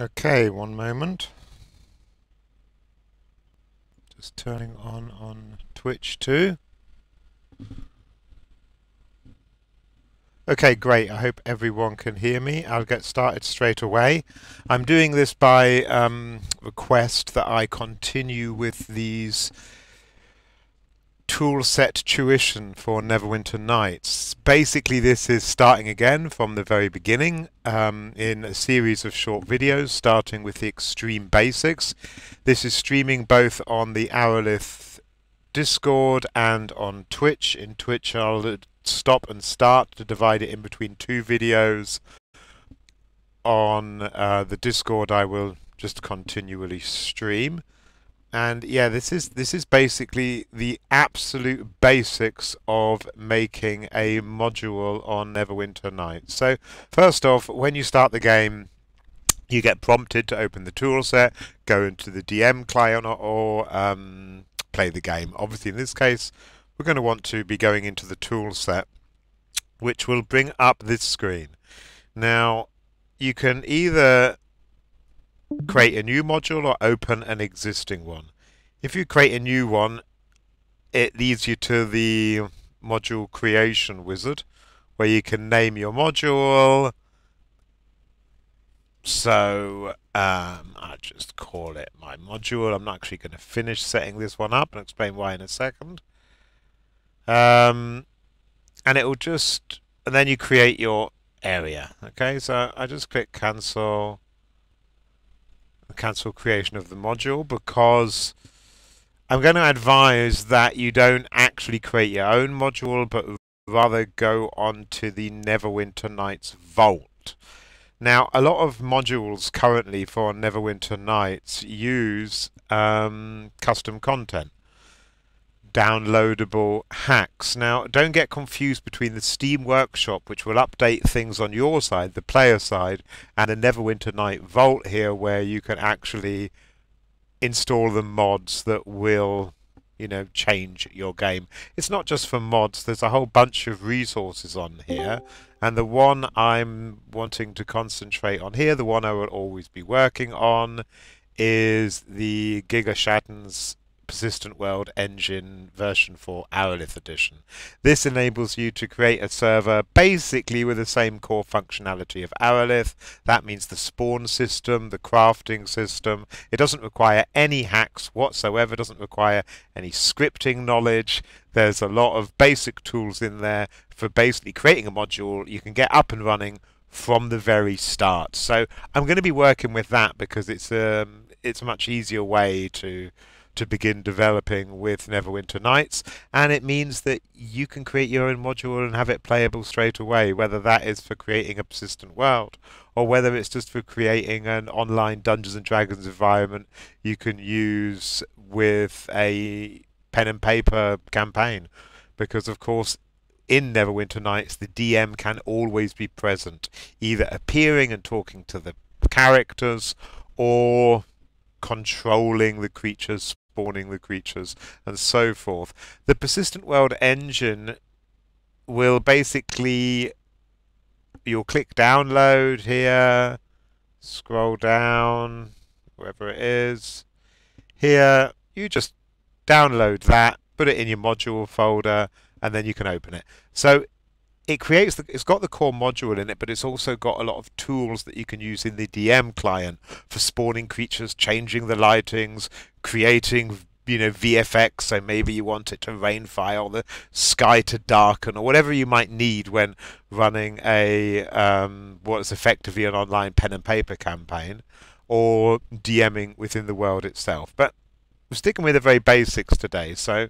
Okay, one moment. Just turning on on Twitch too. Okay, great. I hope everyone can hear me. I'll get started straight away. I'm doing this by um, request that I continue with these toolset tuition for Neverwinter Nights. Basically, this is starting again from the very beginning um, in a series of short videos, starting with the extreme basics. This is streaming both on the Arelith Discord and on Twitch. In Twitch, I'll stop and start to divide it in between two videos. On uh, the Discord, I will just continually stream and yeah this is this is basically the absolute basics of making a module on Neverwinter Nights. So first off when you start the game you get prompted to open the toolset, go into the DM client or um, play the game. Obviously in this case we're going to want to be going into the toolset which will bring up this screen. Now you can either create a new module or open an existing one. If you create a new one, it leads you to the module creation wizard where you can name your module. So um, I'll just call it my module. I'm not actually going to finish setting this one up and explain why in a second. Um, and it will just, and then you create your area. Okay, so I just click cancel cancel creation of the module because I'm going to advise that you don't actually create your own module but rather go on to the Neverwinter Nights Vault. Now, a lot of modules currently for Neverwinter Nights use um, custom content downloadable hacks. Now, don't get confused between the Steam Workshop, which will update things on your side, the player side, and the Neverwinter Night Vault here, where you can actually install the mods that will you know change your game it's not just for mods there's a whole bunch of resources on here and the one i'm wanting to concentrate on here the one i will always be working on is the Gigaschatten's Persistent World Engine version 4 Arelith Edition. This enables you to create a server basically with the same core functionality of Arelith. That means the spawn system, the crafting system. It doesn't require any hacks whatsoever, doesn't require any scripting knowledge. There's a lot of basic tools in there for basically creating a module you can get up and running from the very start. So I'm going to be working with that because it's um, it's a much easier way to to begin developing with Neverwinter Nights, and it means that you can create your own module and have it playable straight away, whether that is for creating a persistent world or whether it's just for creating an online Dungeons and Dragons environment you can use with a pen and paper campaign. Because, of course, in Neverwinter Nights, the DM can always be present, either appearing and talking to the characters or controlling the creatures spawning the creatures, and so forth. The persistent world engine will basically you'll click download here, scroll down, wherever it is. Here, you just download that, put it in your module folder, and then you can open it. So it creates the, it's got the core module in it, but it's also got a lot of tools that you can use in the DM client for spawning creatures, changing the lightings, creating you know VFX. So maybe you want it to rain fire or the sky to darken or whatever you might need when running a um, what is effectively an online pen and paper campaign or DMing within the world itself. But we're sticking with the very basics today. So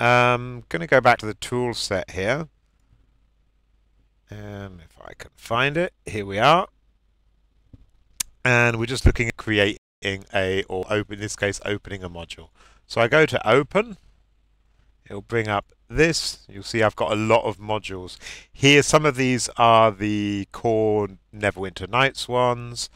I'm um, going to go back to the tool set here. And if I can find it, here we are. And we're just looking at creating a, or open, in this case, opening a module. So I go to open. It'll bring up this, you'll see I've got a lot of modules. Here, some of these are the core Neverwinter Nights ones.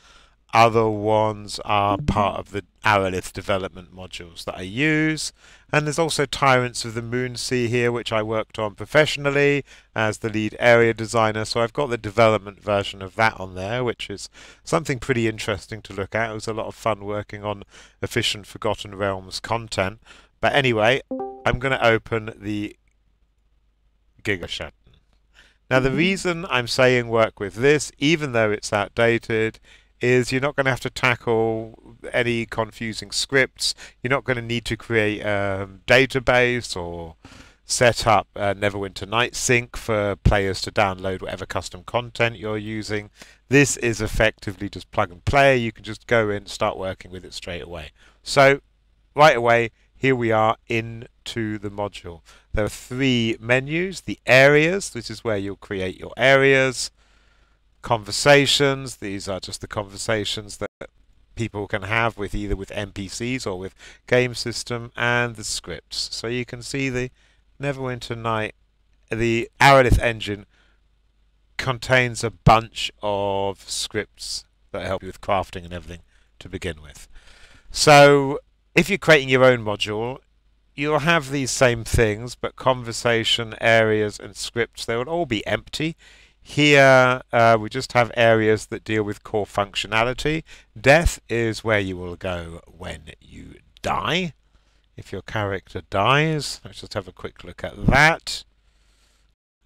Other ones are part of the Arelith development modules that I use. And there's also Tyrants of the Moonsea here, which I worked on professionally as the lead area designer. So I've got the development version of that on there, which is something pretty interesting to look at. It was a lot of fun working on Efficient Forgotten Realms content. But anyway, I'm going to open the Gigaschatten. Now the reason I'm saying work with this, even though it's outdated, is you're not going to have to tackle any confusing scripts. You're not going to need to create a database or set up Neverwinter Night sync for players to download whatever custom content you're using. This is effectively just plug and play. You can just go in and start working with it straight away. So right away, here we are into the module. There are three menus. The areas, this is where you'll create your areas conversations. These are just the conversations that people can have with either with NPCs or with game system and the scripts. So you can see the Neverwinter Night, the Arelith engine contains a bunch of scripts that help you with crafting and everything to begin with. So if you're creating your own module, you'll have these same things, but conversation, areas, and scripts, they will all be empty. Here uh, we just have areas that deal with core functionality. Death is where you will go when you die. If your character dies, let's just have a quick look at that.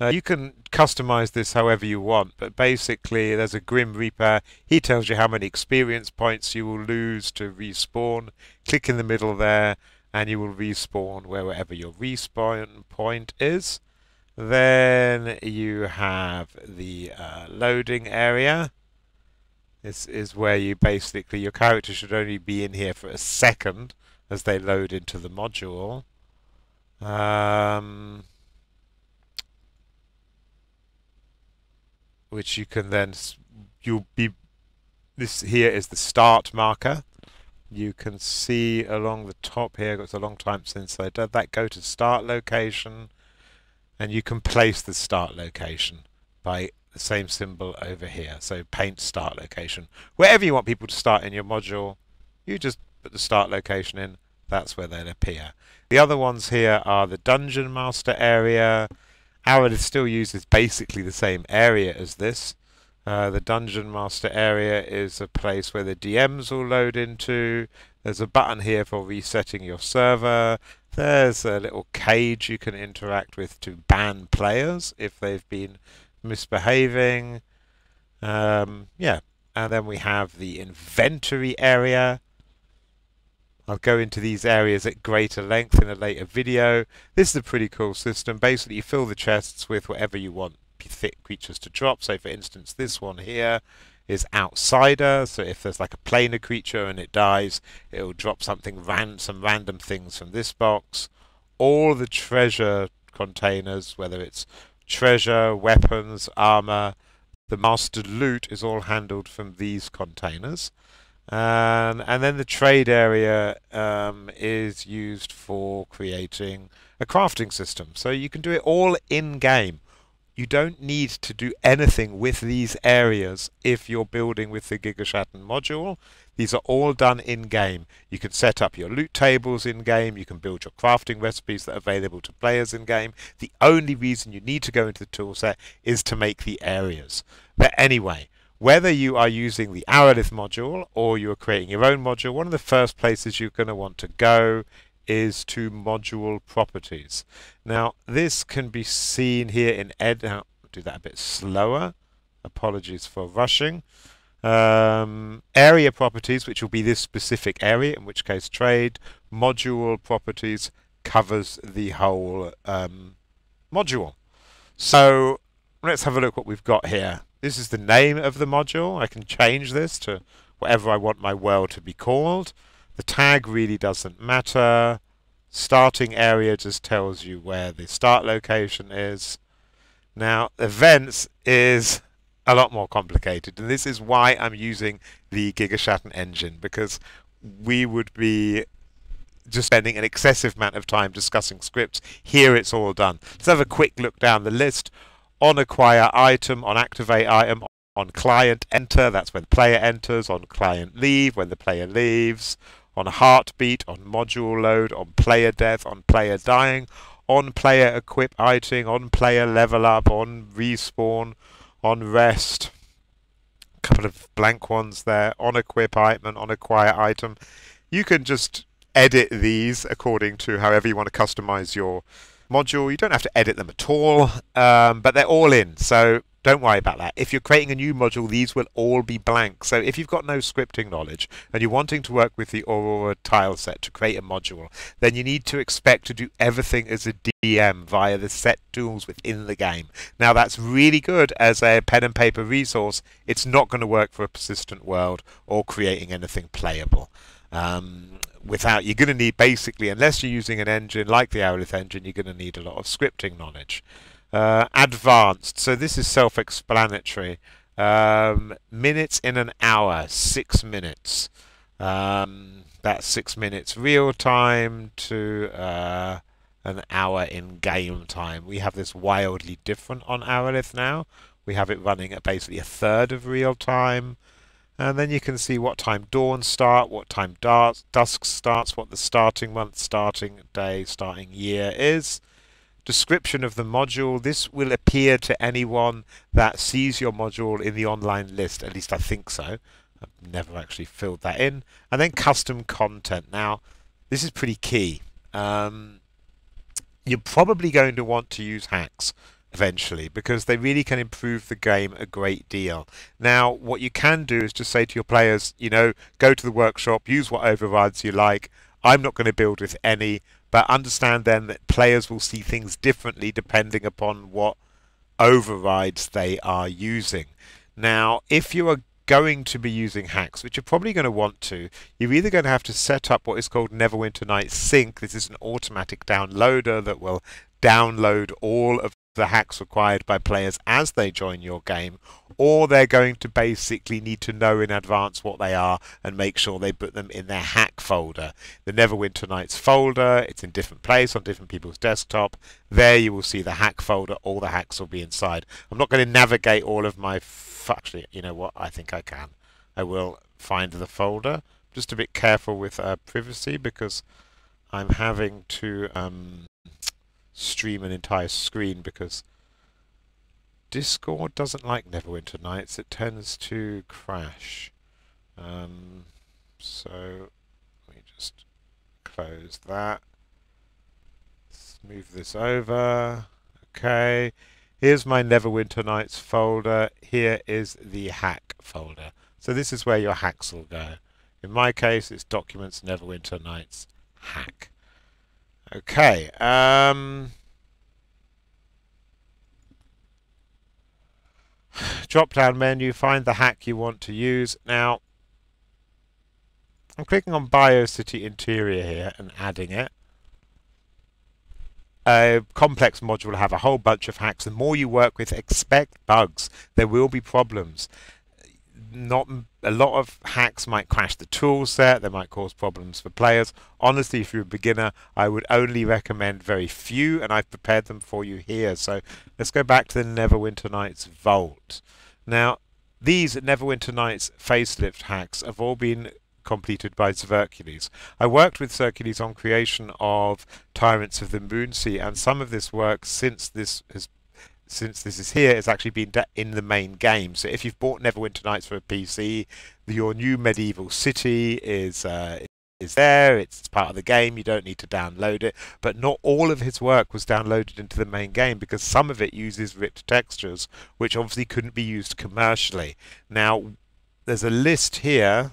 Uh, you can customize this however you want, but basically there's a Grim Reaper. He tells you how many experience points you will lose to respawn. Click in the middle there and you will respawn wherever your respawn point is. Then you have the uh, loading area. This is where you basically, your character should only be in here for a second as they load into the module. Um, which you can then, you'll be, this here is the start marker. You can see along the top here, it's a long time since I did that, go to start location and you can place the start location by the same symbol over here. So paint start location. Wherever you want people to start in your module, you just put the start location in, that's where they'll appear. The other ones here are the Dungeon Master area. Arelith still uses basically the same area as this. Uh, the Dungeon Master area is a place where the DMs will load into. There's a button here for resetting your server. There's a little cage you can interact with to ban players if they've been misbehaving. Um, yeah, and then we have the inventory area. I'll go into these areas at greater length in a later video. This is a pretty cool system. Basically, you fill the chests with whatever you want thick creatures to drop. So, for instance, this one here is outsider. So if there's like a planar creature and it dies, it'll drop something ran some random things from this box. All the treasure containers, whether it's treasure, weapons, armor, the master loot is all handled from these containers. And, and then the trade area um, is used for creating a crafting system. So you can do it all in game you don't need to do anything with these areas if you're building with the Gigaschatten module. These are all done in-game. You can set up your loot tables in-game. You can build your crafting recipes that are available to players in-game. The only reason you need to go into the toolset is to make the areas. But anyway, whether you are using the Arelith module or you're creating your own module, one of the first places you're going to want to go is to module properties. Now this can be seen here in ed. Do that a bit slower. Apologies for rushing. Um, area properties, which will be this specific area, in which case trade. Module properties covers the whole um, module. So let's have a look what we've got here. This is the name of the module. I can change this to whatever I want my world to be called. The tag really doesn't matter. Starting area just tells you where the start location is. Now, events is a lot more complicated, and this is why I'm using the Gigaschatten engine, because we would be just spending an excessive amount of time discussing scripts. Here it's all done. Let's have a quick look down the list. On acquire item, on activate item, on client enter, that's when the player enters, on client leave, when the player leaves, on heartbeat, on module load, on player death, on player dying, on player equip item, on player level up, on respawn, on rest. A couple of blank ones there, on equip item, on acquire item. You can just edit these according to however you want to customize your module. You don't have to edit them at all, um, but they're all in. So don't worry about that. If you're creating a new module, these will all be blank. So if you've got no scripting knowledge and you're wanting to work with the Aurora toolset to create a module, then you need to expect to do everything as a DM via the set tools within the game. Now that's really good as a pen and paper resource. It's not going to work for a persistent world or creating anything playable. Um, without you're going to need basically unless you're using an engine like the Arelith engine you're going to need a lot of scripting knowledge uh, advanced. So this is self-explanatory. Um, minutes in an hour, six minutes. Um, that's six minutes real time to uh, an hour in game time. We have this wildly different on Arelith now. We have it running at basically a third of real time. And then you can see what time dawn start, what time dusk starts, what the starting month, starting day, starting year is description of the module. This will appear to anyone that sees your module in the online list. At least I think so. I've never actually filled that in. And then custom content. Now, this is pretty key. Um, you're probably going to want to use hacks eventually because they really can improve the game a great deal. Now, what you can do is just say to your players, you know, go to the workshop, use what overrides you like. I'm not going to build with any but understand then that players will see things differently depending upon what overrides they are using. Now, if you are going to be using hacks, which you're probably going to want to, you're either going to have to set up what is called Neverwinter Night Sync. This is an automatic downloader that will download all of the hacks required by players as they join your game, or they're going to basically need to know in advance what they are and make sure they put them in their hack folder. The Neverwinter Nights folder, it's in different place on different people's desktop. There you will see the hack folder, all the hacks will be inside. I'm not going to navigate all of my... Actually, you know what? I think I can. I will find the folder. Just a bit careful with uh, privacy because I'm having to... Um, stream an entire screen because Discord doesn't like Neverwinter Nights. It tends to crash. Um, so let me just close that. Let's move this over. Okay. Here's my Neverwinter Nights folder. Here is the hack folder. So this is where your hacks will go. In my case, it's Documents Neverwinter Nights hack. Okay. Um, drop down menu, find the hack you want to use. Now, I'm clicking on BioCity Interior here and adding it. A complex module will have a whole bunch of hacks. The more you work with, expect bugs. There will be problems not a lot of hacks might crash the tool set. They might cause problems for players. Honestly, if you're a beginner, I would only recommend very few, and I've prepared them for you here. So let's go back to the Neverwinter Nights Vault. Now, these Neverwinter Nights facelift hacks have all been completed by Zwerkules. I worked with Zwerkules on creation of Tyrants of the Moonsea, and some of this work since this has since this is here, it's actually been in the main game. So if you've bought Neverwinter Nights for a PC, your new medieval city is uh, is there. It's part of the game. You don't need to download it. But not all of his work was downloaded into the main game because some of it uses ripped textures, which obviously couldn't be used commercially. Now, there's a list here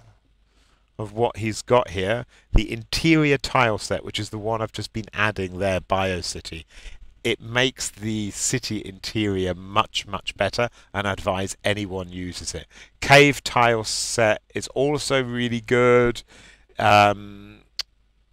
of what he's got here. The interior tile set, which is the one I've just been adding there, BioCity it makes the city interior much much better and I advise anyone uses it cave tile set is also really good um,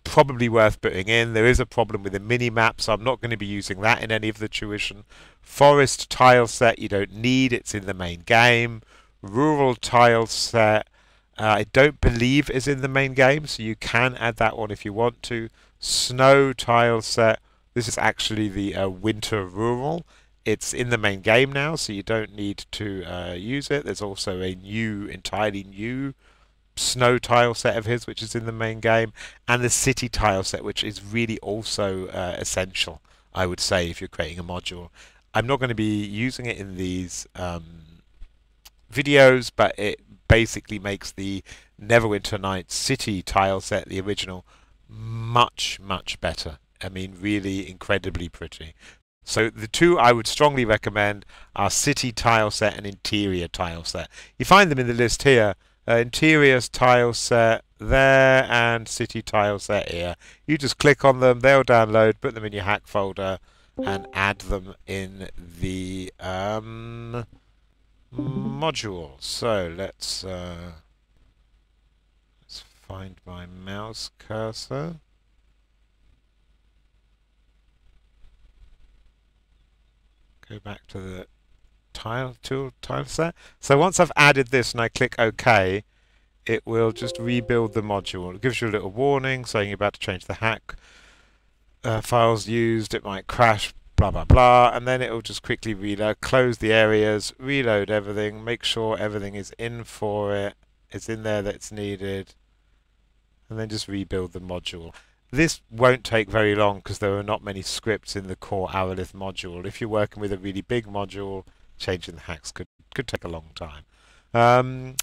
probably worth putting in there is a problem with the mini map so I'm not going to be using that in any of the tuition forest tile set you don't need it's in the main game rural tile set Uh, I don't believe is in the main game, so you can add that one if you want to. Snow tile set. This is actually the uh, winter rural. It's in the main game now, so you don't need to uh, use it. There's also a new, entirely new snow tile set of his, which is in the main game, and the city tile set, which is really also uh, essential, I would say, if you're creating a module. I'm not going to be using it in these um, videos, but it basically makes the Neverwinter Nights city tile set, the original, much, much better. I mean, really incredibly pretty. So the two I would strongly recommend are city tile set and interior tile set. You find them in the list here. Uh, interior tile set there and city tile set here. You just click on them, they'll download, put them in your hack folder and add them in the um, module. So let's uh, let's find my mouse cursor. Go back to the tile tool tile set. So once I've added this and I click OK, it will just rebuild the module. It gives you a little warning saying you're about to change the hack uh, files used. It might crash, blah blah blah, and then it will just quickly reload, close the areas, reload everything, make sure everything is in for it, it's in there that's needed, and then just rebuild the module. This won't take very long because there are not many scripts in the core Arelith module. If you're working with a really big module, changing the hacks could could take a long time. Um,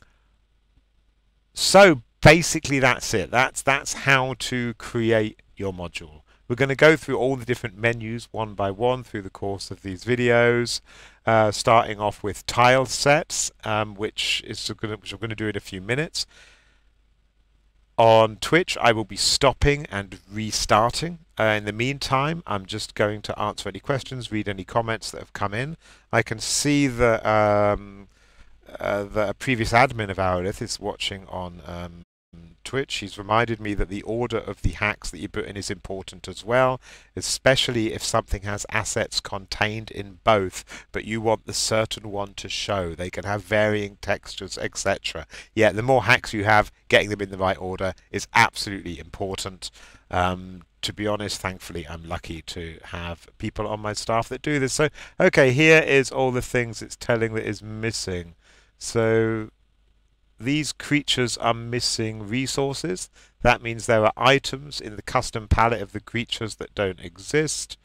so basically, that's it. That's that's how to create your module. We're going to go through all the different menus one by one through the course of these videos, uh, starting off with tile sets, um, which is which I'm going to do in a few minutes. On Twitch, I will be stopping and restarting. Uh, in the meantime, I'm just going to answer any questions, read any comments that have come in. I can see that um, uh, the previous admin of Arelith is watching on um, Twitch. He's reminded me that the order of the hacks that you put in is important as well, especially if something has assets contained in both, but you want the certain one to show. They can have varying textures, etc. Yeah, the more hacks you have, getting them in the right order is absolutely important. Um, to be honest, thankfully, I'm lucky to have people on my staff that do this. So, okay, here is all the things it's telling that is missing. So these creatures are missing resources. That means there are items in the custom palette of the creatures that don't exist.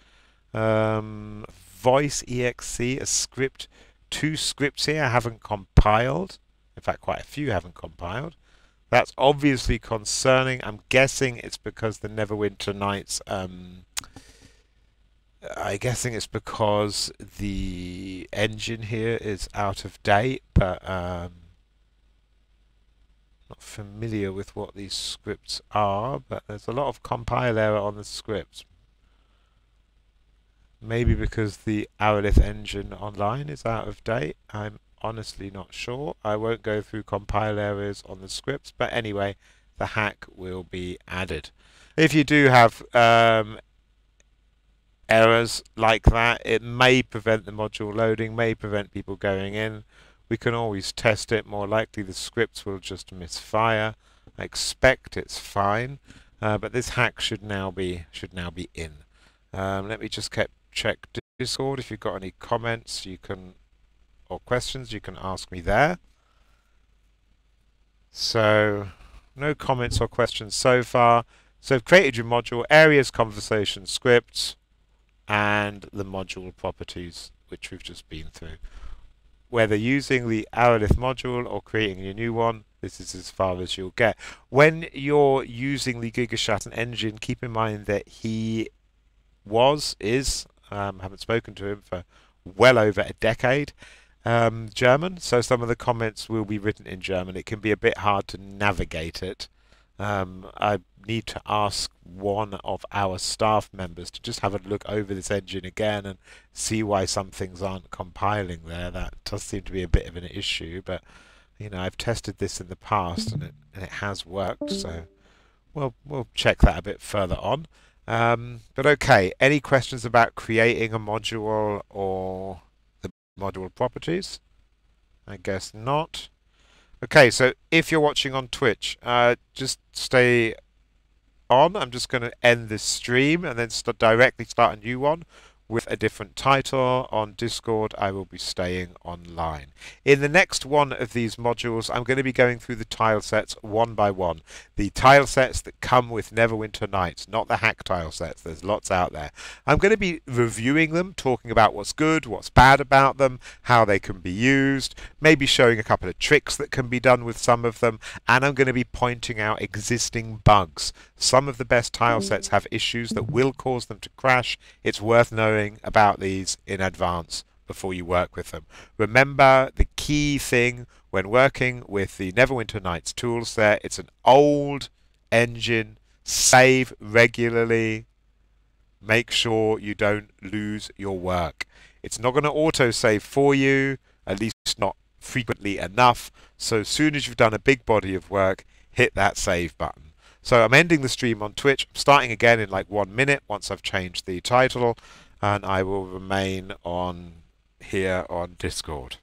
Um, voice exe, a script, two scripts here I haven't compiled. In fact, quite a few haven't compiled. That's obviously concerning. I'm guessing it's because the Neverwinter Nights. Um, I'm guessing it's because the engine here is out of date, but um, not familiar with what these scripts are, but there's a lot of compile error on the scripts. Maybe because the Arelith engine online is out of date. I'm honestly not sure. I won't go through compile errors on the scripts, but anyway, the hack will be added. If you do have um, errors like that, it may prevent the module loading, may prevent people going in. We can always test it. More likely the scripts will just misfire. I expect it's fine, uh, but this hack should now be should now be in. Um, let me just keep, check Discord. If you've got any comments, you can or questions, you can ask me there. So no comments or questions so far. So I've created your module, areas, conversation, scripts, and the module properties, which we've just been through whether using the Arelith module or creating a new one, this is as far as you'll get. When you're using the Gigaschatten engine, keep in mind that he was, is, um, haven't spoken to him for well over a decade, um, German, so some of the comments will be written in German. It can be a bit hard to navigate it. Um, I need to ask one of our staff members to just have a look over this engine again and see why some things aren't compiling there. That does seem to be a bit of an issue, but you know I've tested this in the past and it and it has worked. So we'll we'll check that a bit further on. Um, but okay, any questions about creating a module or the module properties? I guess not. Okay, so if you're watching on Twitch, uh, just stay on. I'm just going to end this stream and then st directly start a new one with a different title. On Discord, I will be staying online. In the next one of these modules, I'm going to be going through the tile sets one by one. The tile sets that come with Neverwinter Nights, not the hack tile sets. There's lots out there. I'm going to be reviewing them, talking about what's good, what's bad about them, how they can be used, maybe showing a couple of tricks that can be done with some of them, and I'm going to be pointing out existing bugs. Some of the best tile mm. sets have issues that will cause them to crash. It's worth knowing knowing about these in advance before you work with them. Remember the key thing when working with the Neverwinter Nights tools there, it's an old engine, save regularly, make sure you don't lose your work. It's not going to auto save for you, at least not frequently enough, so as soon as you've done a big body of work, hit that save button. So I'm ending the stream on Twitch, I'm starting again in like one minute once I've changed the title, and I will remain on here on Discord.